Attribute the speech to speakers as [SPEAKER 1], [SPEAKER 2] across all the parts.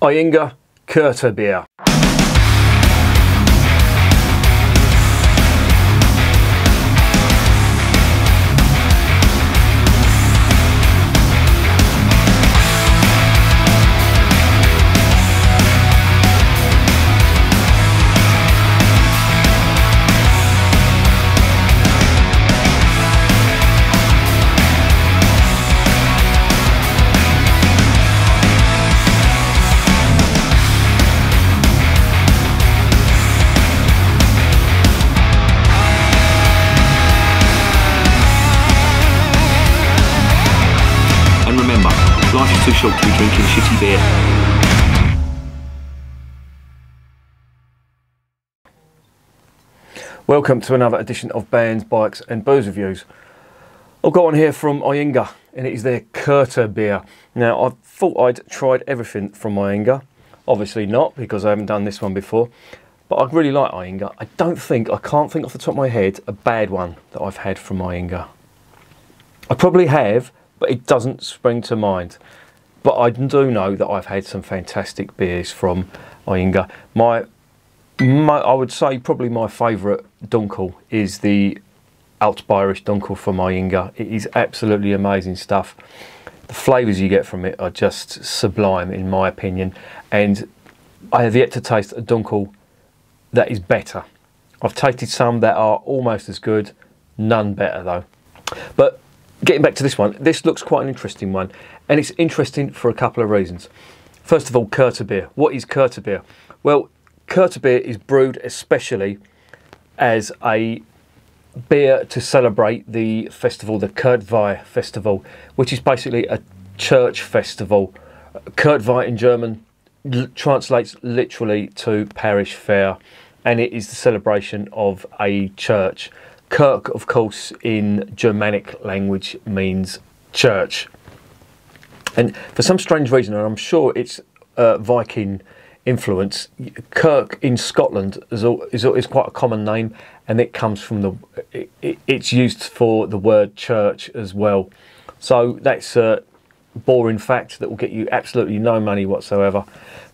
[SPEAKER 1] og Inger Körterbjer. Too short to be drinking shitty beer.
[SPEAKER 2] Welcome to another edition of Bands, Bikes and Booze Reviews. I've got one here from Ayinger and it is their Kirta beer. Now I thought I'd tried everything from Ayinger. Obviously not because I haven't done this one before. But I really like Ayinger. I don't think, I can't think off the top of my head a bad one that I've had from Ayinger. I probably have, but it doesn't spring to mind. But I do know that I've had some fantastic beers from Ayinger. My, my I would say probably my favourite Dunkel is the Altbayerisch Dunkel from Ayinger. It is absolutely amazing stuff. The flavours you get from it are just sublime, in my opinion. And I have yet to taste a Dunkel that is better. I've tasted some that are almost as good, none better though. But getting back to this one, this looks quite an interesting one, and it's interesting for a couple of reasons. First of all, Kirta beer. What is Kirta beer? Well, Kirta beer is brewed especially as a beer to celebrate the festival, the Kirchweih festival, which is basically a church festival. Kirchweih in German translates literally to parish fair, and it is the celebration of a church. Kirk, of course, in Germanic language means church. And for some strange reason, and I'm sure it's uh, Viking influence, Kirk in Scotland is, is, is quite a common name, and it comes from the. It- it's used for the word church as well. So that's a boring fact that will get you absolutely no money whatsoever.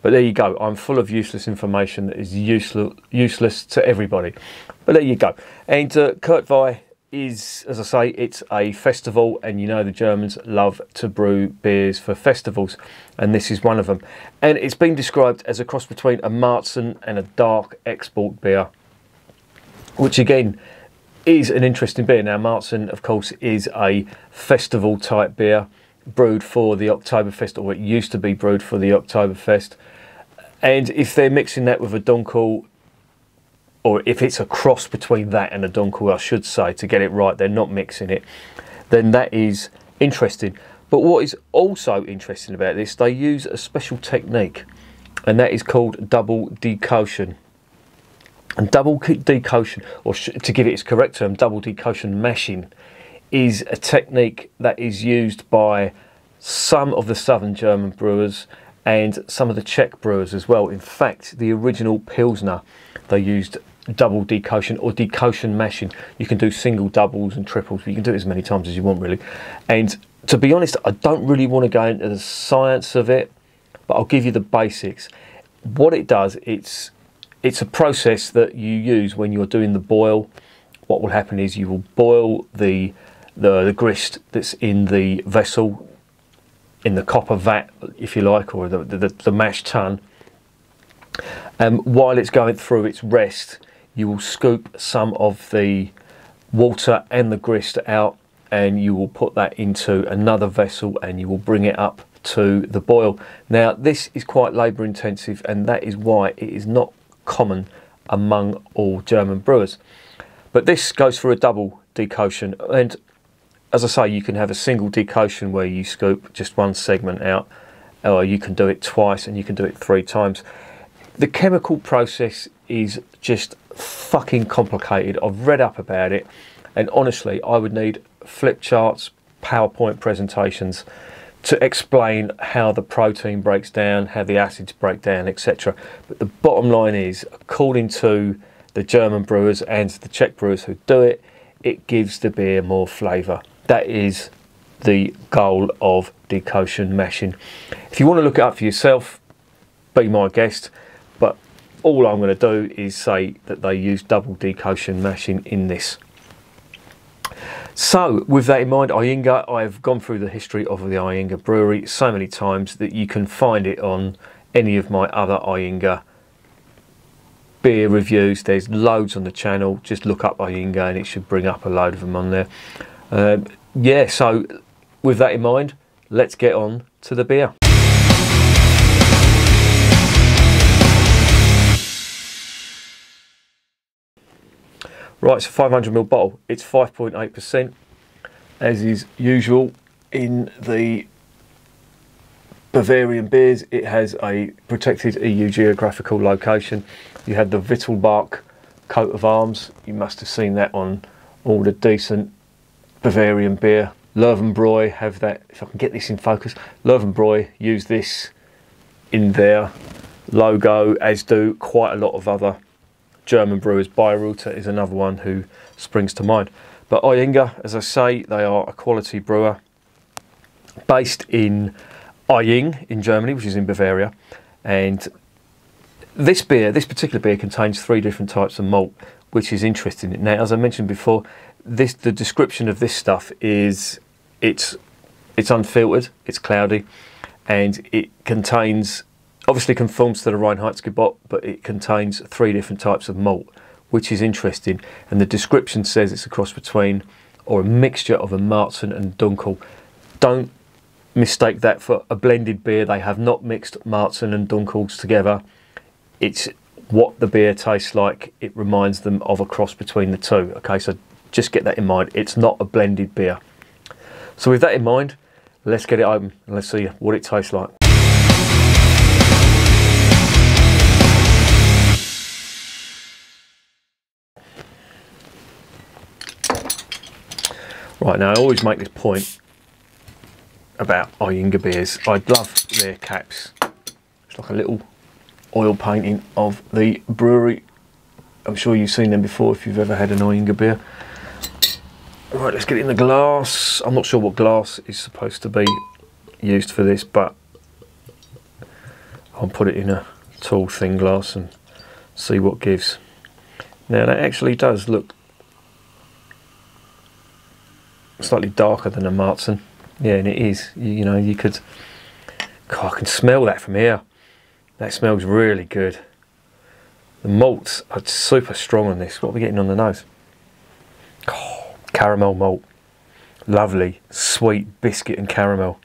[SPEAKER 2] But there you go. I'm full of useless information that is useless useless to everybody. But there you go. And uh, Kirchweih is, as I say, it's a festival, and you know the Germans love to brew beers for festivals, and this is one of them. And it's been described as a cross between a Marzen and a dark export beer, which again is an interesting beer. Now, Marzen, of course, is a festival type beer brewed for the Oktoberfest, or it used to be brewed for the Oktoberfest. And if they're mixing that with a Dunkel, or if it's a cross between that and a Dunkel, I should say, to get it right, they're not mixing it, then that is interesting. But what is also interesting about this, they use a special technique, and that is called double decoction. And double decoction, or to give it its correct term, double decoction mashing, is a technique that is used by some of the southern German brewers and some of the Czech brewers as well. In fact, the original Pilsner, they used double decoction or decoction mashing. You can do single doubles and triples, you can do it as many times as you want, really. And to be honest, I don't really want to go into the science of it, but I'll give you the basics. What it does, it's it's a process that you use when you're doing the boil. What will happen is you will boil the the, the grist that's in the vessel, in the copper vat, if you like, or the the, the mash tun. Um, while it's going through its rest, you will scoop some of the water and the grist out, and you will put that into another vessel, and you will bring it up to the boil. Now, this is quite labour intensive, and that is why it is not common among all German brewers. But this goes for a double decoction, and as I say, you can have a single decoction where you scoop just one segment out, or you can do it twice and you can do it three times. The chemical process is just fucking complicated. I've read up about it, and honestly, I would need flip charts, PowerPoint presentations to explain how the protein breaks down, how the acids break down, etc. But the bottom line is, according to the German brewers and the Czech brewers who do it, it gives the beer more flavour. That is the goal of decoction mashing. If you want to look it up for yourself, be my guest. All I'm going to do is say that they use double decoction mashing in this. So, with that in mind, Ayinger, I've gone through the history of the Ayinger brewery so many times that you can find it on any of my other Ayinger beer reviews. There's loads on the channel. Just look up Ayinger and it should bring up a load of them on there. Um, yeah, so with that in mind, let's get on to the beer. Right, it's a 500ml bottle. It's 5.8%, as is usual in the Bavarian beers. It has a protected EU geographical location. You had the Wittelsbach coat of arms. You must have seen that on all the decent Bavarian beer. Löwenbräu have that. If I can get this in focus, Löwenbräu use this in their logo, as do quite a lot of other German brewers. Bayreuther is another one who springs to mind. But Ayinger, as I say, they are a quality brewer based in Aying in Germany, which is in Bavaria. And this beer, this particular beer, contains three different types of malt, which is interesting. Now, as I mentioned before, this the description of this stuff is it's it's unfiltered, it's cloudy, and it contains obviously conforms to the Reinheitsgebot, but it contains three different types of malt, which is interesting. And the description says it's a cross between or a mixture of a Märzen and Dunkel. Don't mistake that for a blended beer. They have not mixed Märzen and Dunkels together. It's what the beer tastes like. It reminds them of a cross between the two. Okay, so just get that in mind. It's not a blended beer. So with that in mind, let's get it open and let's see what it tastes like. Right now, I always make this point about Ayinger beers. I love their caps. It's like a little oil painting of the brewery. I'm sure you've seen them before if you've ever had an Ayinger beer. Right, let's get it in the glass. I'm not sure what glass is supposed to be used for this, but I'll put it in a tall, thin glass and see what gives. Now that actually does look slightly darker than a Märzen. Yeah, and it is. You, you know, you could. God, I can smell that from here. That smells really good. The malts are super strong on this. What are we getting on the nose? Oh, caramel malt. Lovely, sweet biscuit and caramel.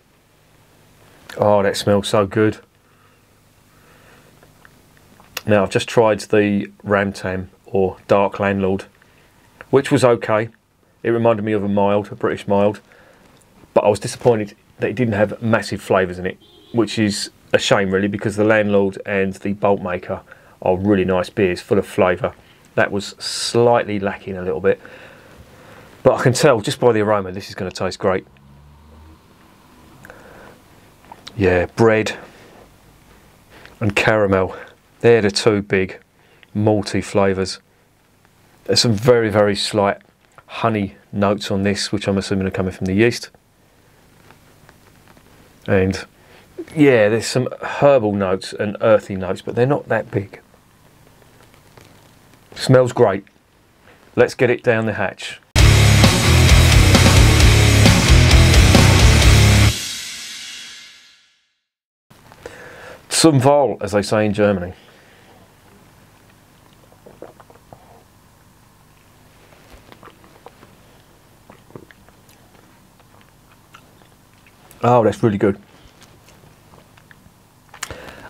[SPEAKER 2] Oh, that smells so good. Now, I've just tried the Ramtam or Dark Landlord, which was okay. It reminded me of a mild, a British mild, but I was disappointed that it didn't have massive flavours in it, which is a shame really because the Landlord and the Bolt Maker are really nice beers, full of flavour. That was slightly lacking a little bit, but I can tell just by the aroma this is going to taste great. Yeah, bread and caramel. They're the two big malty flavours. There's some very, very slight honey notes on this, which I'm assuming are coming from the yeast. And yeah, there's some herbal notes and earthy notes, but they're not that big. Smells great. Let's get it down the hatch. Zum Wohl, as they say in Germany. Oh, that's really good.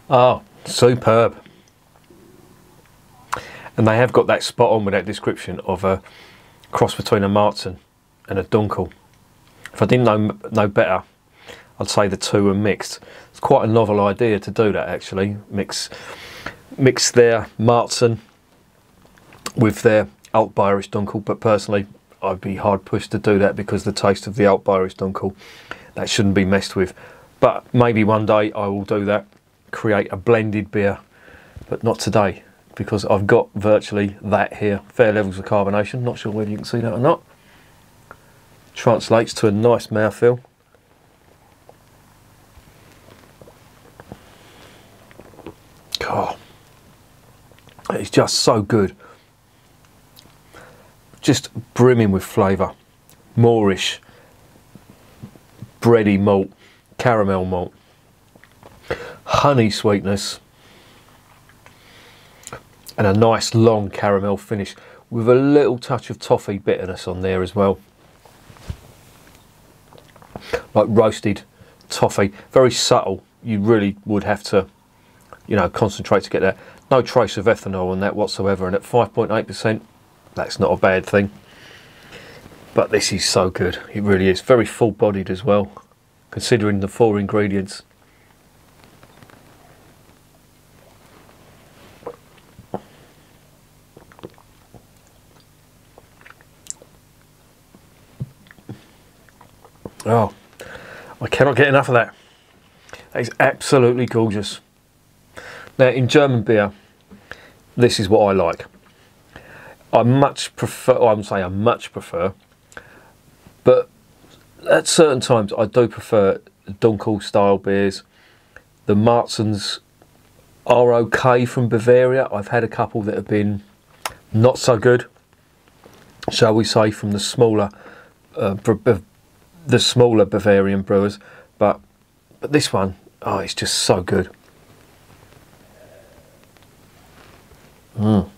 [SPEAKER 2] Oh, superb. And they have got that spot on with that description of a cross between a Märzen and a Dunkel. If I didn't know know better, I'd say the two are mixed. It's quite a novel idea to do that actually. Mix mix their Märzen with their Altbayerisch Dunkel, but personally I'd be hard pushed to do that because the taste of the Altbayerisch Dunkel that shouldn't be messed with. But maybe one day I will do that, create a blended beer, but not today because I've got virtually that here. Fair levels of carbonation, not sure whether you can see that or not. Translates to a nice mouthfeel. Oh, it's just so good. Just brimming with flavour. Moorish, bready malt, caramel malt, honey sweetness, and a nice long caramel finish with a little touch of toffee bitterness on there as well. Like roasted toffee, very subtle. You really would have to, you know, concentrate to get that. No trace of ethanol on that whatsoever, and at 5.8%, that's not a bad thing. But this is so good, it really is. Very full bodied as well, considering the four ingredients. Oh, I cannot get enough of that. That is absolutely gorgeous. Now, in German beer, this is what I like. I much prefer, I would say I much prefer, but at certain times I do prefer Dunkel style beers. The Märzens are okay from Bavaria. I've had a couple that have been not so good, shall we say, from the smaller uh, the smaller Bavarian brewers, but but this one, oh, it's just so good. Mm.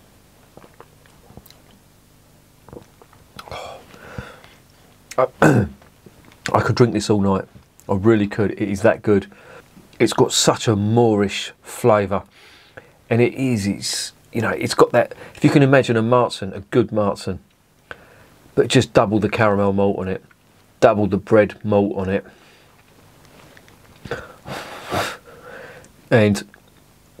[SPEAKER 2] I could drink this all night. I really could. It is that good. It's got such a Moorish flavour, and it is. It's you know, it's got that. If you can imagine a Märzen, a good Märzen, but just double the caramel malt on it double the bread malt on it and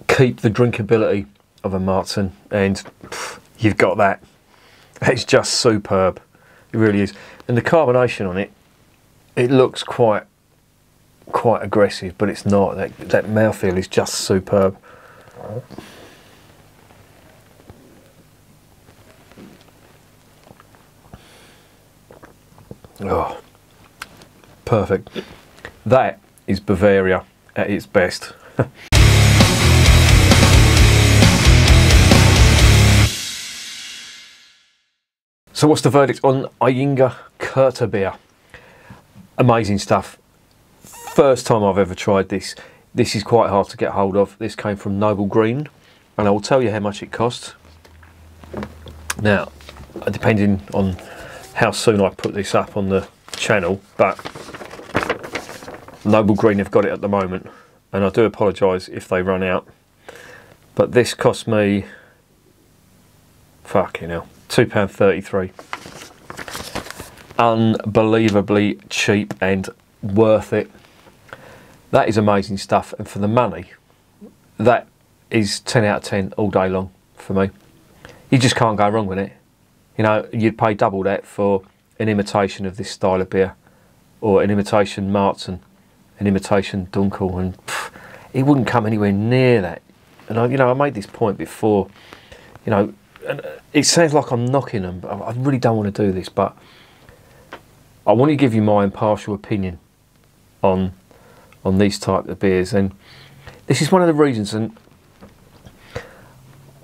[SPEAKER 2] keep the drinkability of a Märzen and pff, you've got that. It's just superb. It really is. And the carbonation on it, it looks quite quite aggressive, but it's not. That that mouthfeel is just superb. Oh perfect. That is Bavaria at its best. so what's the verdict on Kirta beer? Amazing stuff. First time I've ever tried this. This is quite hard to get hold of. This came from Noble Green and I will tell you how much it costs. Now, depending on how soon I put this up on the channel, but Noble Green have got it at the moment, and I do apologise if they run out. But this cost me, fucking hell, £2.33. Unbelievably cheap and worth it. That is amazing stuff, and for the money, that is 10 out of 10 all day long for me. You just can't go wrong with it. You know, you'd pay double that for an imitation of this style of beer, or an imitation Märzen, an imitation Dunkel, and pff, it wouldn't come anywhere near that. And I, you know, I made this point before. You know, Uh, it sounds like I'm knocking them, but I really don't want to do this. But I want to give you my impartial opinion on on these type of beers, and this is one of the reasons. And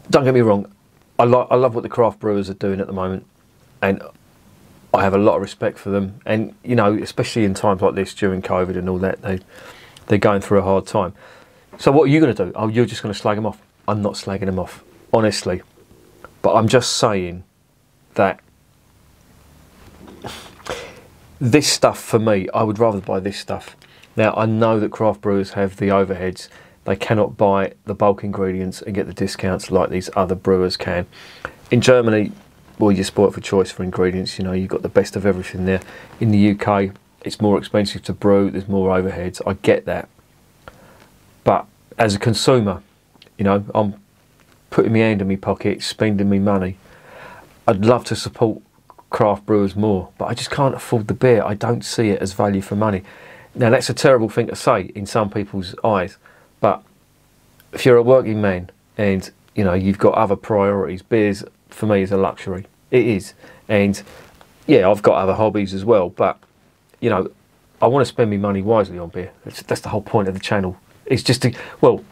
[SPEAKER 2] don't get me wrong, I I love what the craft brewers are doing at the moment, and I have a lot of respect for them, and you know, especially in times like this during COVID and all that, they they're going through a hard time. So what are you going to do? Oh, you're just going to slag them off? I'm not slagging them off, honestly. But I'm just saying that this stuff for me, I would rather buy this stuff. Now I know that craft brewers have the overheads; they cannot buy the bulk ingredients and get the discounts like these other brewers can. In Germany, well, you're spoilt for choice for ingredients. You know, you've got the best of everything there. In the UK, it's more expensive to brew. There's more overheads. I get that, but as a consumer, you know, I'm putting my hand in my pocket, spending my money. I'd love to support craft brewers more, but I just can't afford the beer. I don't see it as value for money. Now, that's a terrible thing to say in some people's eyes, but if you're a working man and you know you've got other priorities, beers for me is a luxury. It is, and yeah, I've got other hobbies as well. But you know, I want to spend my money wisely on beer. That's, that's the whole point of the channel. It's just to well,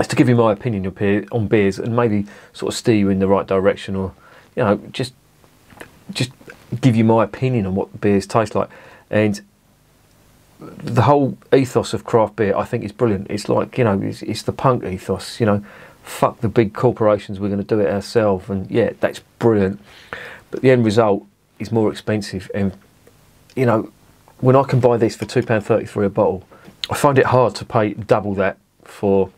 [SPEAKER 2] is to give you my opinion on beers and maybe sort of steer you in the right direction, or you know, just just give you my opinion on what beers taste like. And the whole ethos of craft beer, I think, is brilliant. It's like you know, it's, it's the punk ethos. You know, fuck the big corporations. We're going to do it ourselves, and yeah, that's brilliant. But the end result is more expensive, and you know, when I can buy this for two pound thirty three a bottle, I find it hard to pay double that for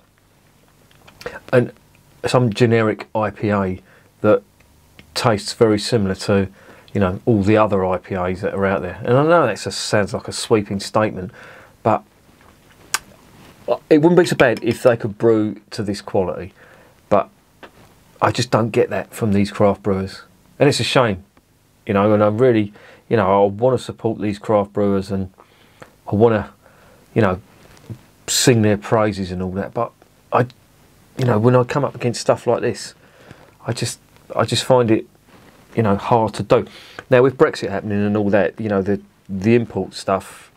[SPEAKER 2] an some generic IPA that tastes very similar to you know all the other IPAs that are out there. And I know that sounds like a sweeping statement, but it wouldn't be so bad if they could brew to this quality. But I just don't get that from these craft brewers, and it's a shame, you know. And I'm really, you know, I want to support these craft brewers, and I want to, you know, sing their praises and all that. But I, you know, when I come up against stuff like this, I just, I just find it you know hard to do. Now with Brexit happening and all that, you know the the import stuff,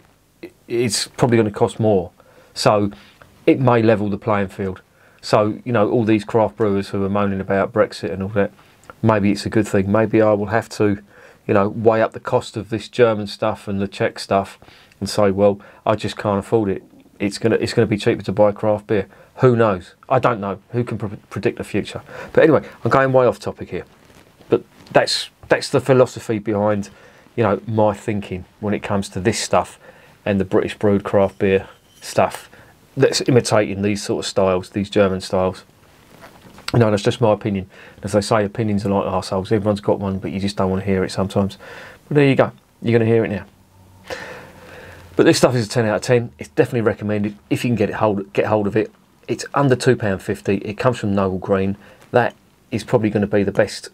[SPEAKER 2] it's probably going to cost more. So it may level the playing field. So you know all these craft brewers who are moaning about Brexit and all that, maybe it's a good thing. Maybe I will have to, you know, weigh up the cost of this German stuff and the Czech stuff, and say, well, I just can't afford it. It's gonna it's gonna be cheaper to buy craft beer. Who knows? I don't know. Who can pre- predict the future? But anyway, I'm going way off topic here But that's that's the philosophy behind you know my thinking when it comes to this stuff and the British brewed craft beer stuff that's imitating these sort of styles, these German styles. No, that's just my opinion. As they say, opinions are like arseholes. Everyone's got one, but you just don't want to hear it sometimes. But there you go. You're going to hear it now. But this stuff is a 10 out of 10. It's definitely recommended if you can get it hold get hold of it. It's under £2.50. It comes from Noble Green. That is probably going to be the best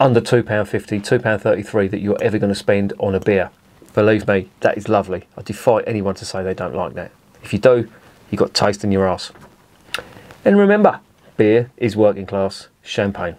[SPEAKER 2] under £2.50, £2.33 that you're ever going to spend on a beer. Believe me, that is lovely. I defy anyone to say they don't like that. If you do, you've got taste in your ass. And remember, beer is working class champagne.